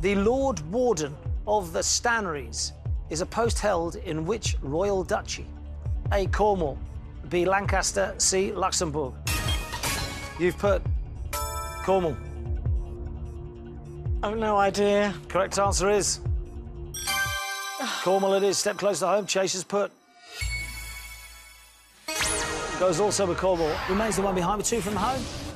The Lord Warden of the Stannaries is a post held in which royal duchy? A. Cornwall, B. Lancaster, C. Luxembourg. You've put Cornwall. I've no idea. Correct answer is Cornwall. It is. Step close to home. Chase has put. Goes also with Cornwall. Remains the one behind with two from home.